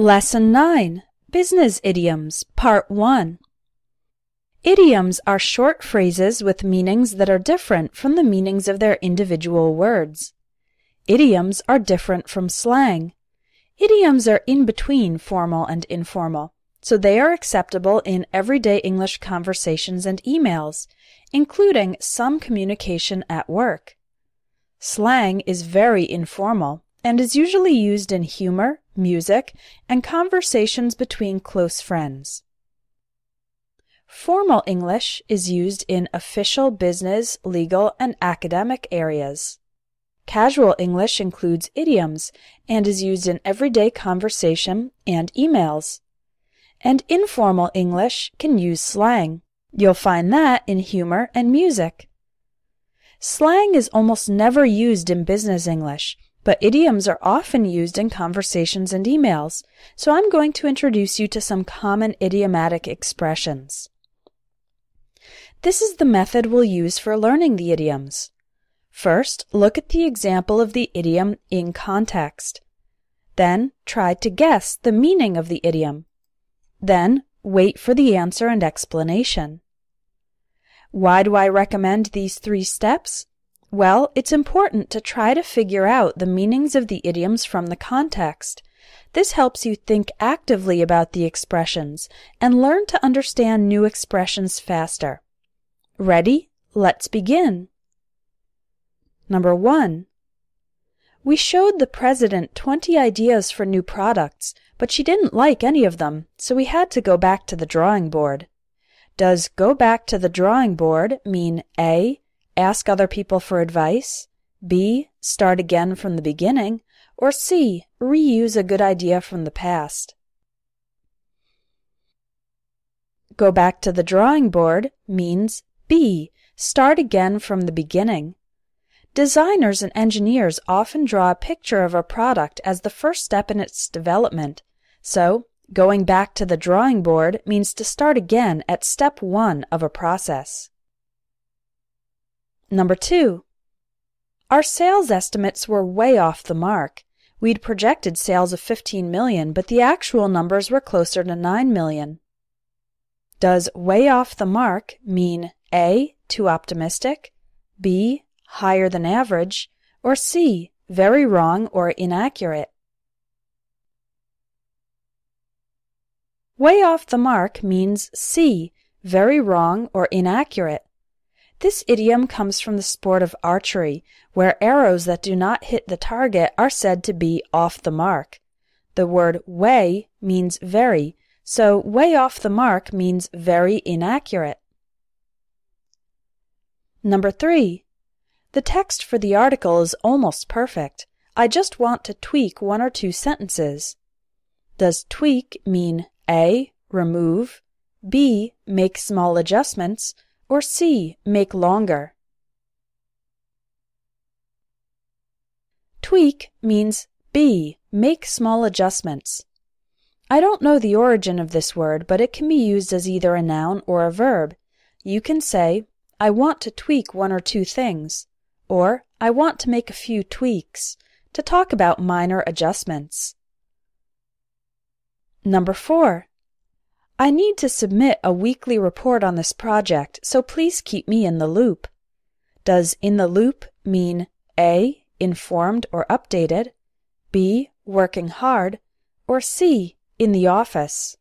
Lesson 9 Business Idioms Part 1 Idioms are short phrases with meanings that are different from the meanings of their individual words. Idioms are different from slang. Idioms are in between formal and informal, so they are acceptable in everyday English conversations and emails, including some communication at work. Slang is very informal and is usually used in humor, music, and conversations between close friends. Formal English is used in official business, legal, and academic areas. Casual English includes idioms and is used in everyday conversation and emails. And informal English can use slang. You'll find that in humor and music. Slang is almost never used in business English, but idioms are often used in conversations and emails, so I'm going to introduce you to some common idiomatic expressions. This is the method we'll use for learning the idioms. First, look at the example of the idiom in context. Then, try to guess the meaning of the idiom. Then, wait for the answer and explanation. Why do I recommend these three steps? Well, it's important to try to figure out the meanings of the idioms from the context. This helps you think actively about the expressions and learn to understand new expressions faster. Ready? Let's begin. Number one. We showed the president 20 ideas for new products, but she didn't like any of them, so we had to go back to the drawing board. Does go back to the drawing board mean A. Ask other people for advice, B. Start again from the beginning, or C. Reuse a good idea from the past? Go back to the drawing board means B. Start again from the beginning. Designers and engineers often draw a picture of a product as the first step in its development. So, going back to the drawing board means to start again at step one of a process. Number two, our sales estimates were way off the mark. We'd projected sales of 15 million, but the actual numbers were closer to 9 million. Does way off the mark mean A, too optimistic, B, higher than average, or C, very wrong or inaccurate. Way off the mark means C, very wrong or inaccurate. This idiom comes from the sport of archery, where arrows that do not hit the target are said to be off the mark. The word way means very, so way off the mark means very inaccurate. Number three, the text for the article is almost perfect. I just want to tweak one or two sentences. Does tweak mean A. Remove, B. Make small adjustments, or C. Make longer? Tweak means B. Make small adjustments. I don't know the origin of this word, but it can be used as either a noun or a verb. You can say, I want to tweak one or two things. Or, I want to make a few tweaks, to talk about minor adjustments. Number four. I need to submit a weekly report on this project, so please keep me in the loop. Does in the loop mean A. Informed or updated, B. Working hard, or C. In the office?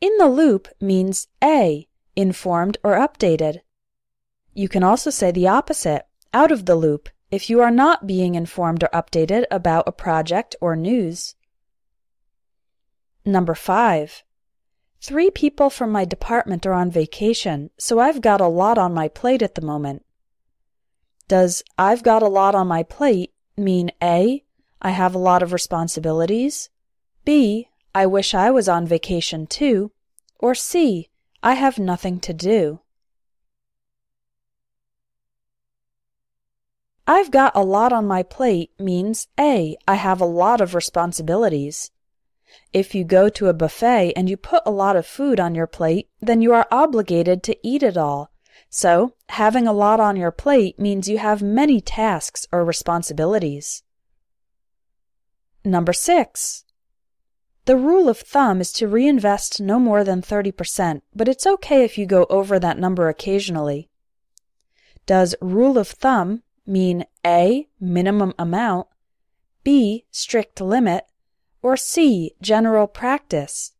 In the loop means A informed or updated. You can also say the opposite, out of the loop, if you are not being informed or updated about a project or news. Number five. Three people from my department are on vacation, so I've got a lot on my plate at the moment. Does I've got a lot on my plate mean A. I have a lot of responsibilities, B. I wish I was on vacation too, or C. I have nothing to do. I've got a lot on my plate means A. I have a lot of responsibilities. If you go to a buffet and you put a lot of food on your plate, then you are obligated to eat it all. So, having a lot on your plate means you have many tasks or responsibilities. Number 6. The rule of thumb is to reinvest no more than 30%, but it's okay if you go over that number occasionally. Does rule of thumb mean A. Minimum amount, B. Strict limit, or C. General practice?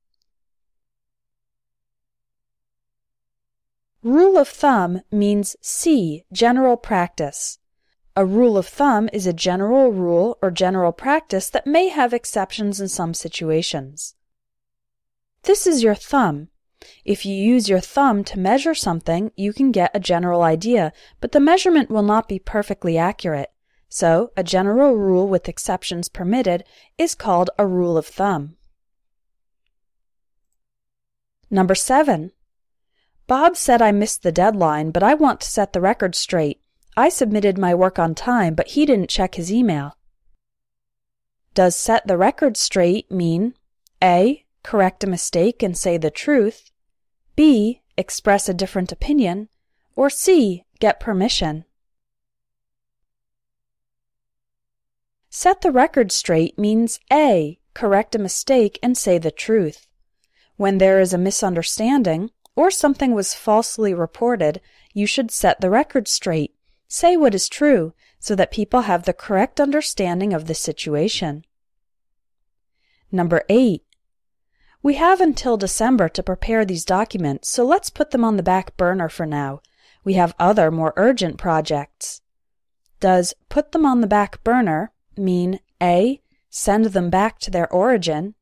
Rule of thumb means C. General practice. A rule of thumb is a general rule or general practice that may have exceptions in some situations. This is your thumb. If you use your thumb to measure something, you can get a general idea, but the measurement will not be perfectly accurate. So, a general rule with exceptions permitted is called a rule of thumb. Number 7. Bob said I missed the deadline, but I want to set the record straight. I submitted my work on time, but he didn't check his email. Does set the record straight mean A. Correct a mistake and say the truth, B. Express a different opinion, or C. Get permission? Set the record straight means A. Correct a mistake and say the truth. When there is a misunderstanding, or something was falsely reported, you should set the record straight. Say what is true so that people have the correct understanding of the situation. Number 8. We have until December to prepare these documents, so let's put them on the back burner for now. We have other more urgent projects. Does put them on the back burner mean A. Send them back to their origin,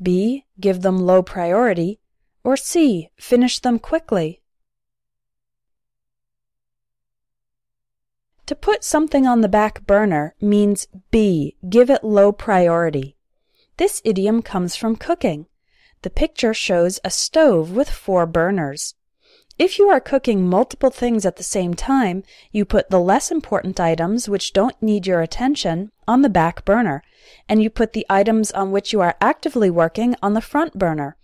B. Give them low priority, or C. Finish them quickly? To put something on the back burner means B, give it low priority. This idiom comes from cooking. The picture shows a stove with four burners. If you are cooking multiple things at the same time, you put the less important items which don't need your attention on the back burner, and you put the items on which you are actively working on the front burner.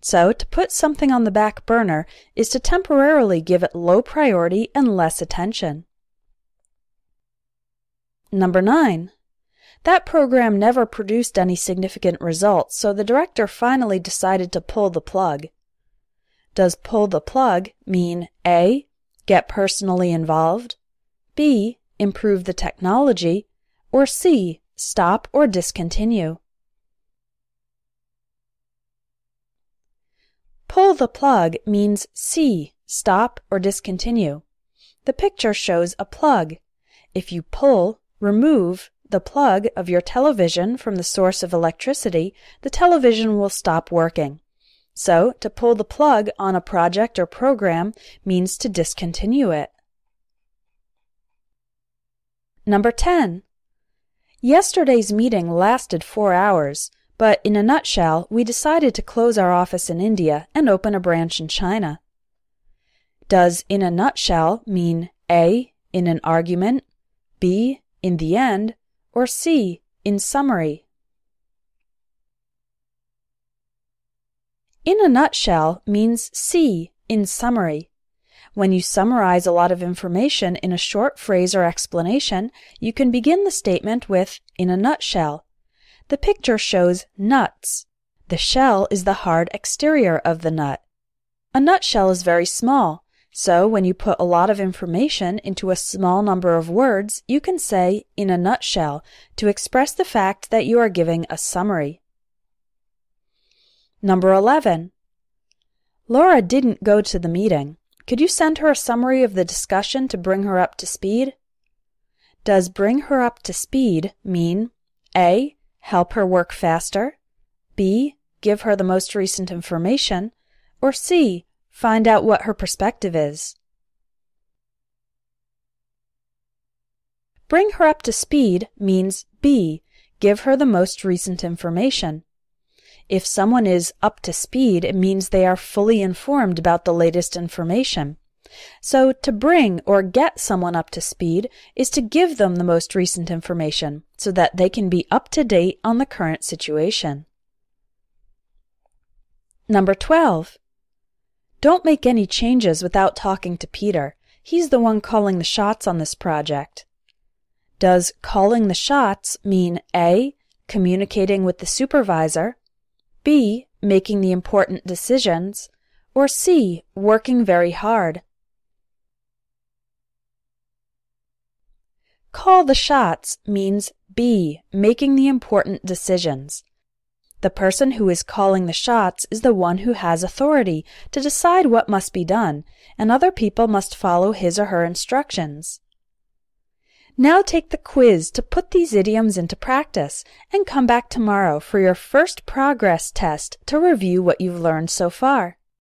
So, to put something on the back burner is to temporarily give it low priority and less attention. Number 9. That program never produced any significant results, so the director finally decided to pull the plug. Does pull the plug mean A. Get personally involved, B. Improve the technology, or C. Stop or discontinue? Pull the plug means C. Stop or discontinue. The picture shows a plug. If you pull, remove the plug of your television from the source of electricity, the television will stop working. So, to pull the plug on a project or program means to discontinue it. Number 10. Yesterday's meeting lasted four hours, but in a nutshell, we decided to close our office in India and open a branch in China. Does in a nutshell mean A. In an argument, B in the end, or C, in summary. In a nutshell means see in summary. When you summarize a lot of information in a short phrase or explanation, you can begin the statement with in a nutshell. The picture shows nuts. The shell is the hard exterior of the nut. A nutshell is very small, so when you put a lot of information into a small number of words, you can say in a nutshell to express the fact that you are giving a summary. Number 11. Laura didn't go to the meeting. Could you send her a summary of the discussion to bring her up to speed? Does bring her up to speed mean A. Help her work faster, B. Give her the most recent information, or C. Find out what her perspective is. Bring her up to speed means B. Give her the most recent information. If someone is up to speed, it means they are fully informed about the latest information. So to bring or get someone up to speed is to give them the most recent information so that they can be up to date on the current situation. Number 12. Don't make any changes without talking to Peter. He's the one calling the shots on this project. Does calling the shots mean A. communicating with the supervisor, B. making the important decisions, or C. working very hard. Call the shots means B. making the important decisions. The person who is calling the shots is the one who has authority to decide what must be done, and other people must follow his or her instructions. Now take the quiz to put these idioms into practice and come back tomorrow for your first progress test to review what you've learned so far.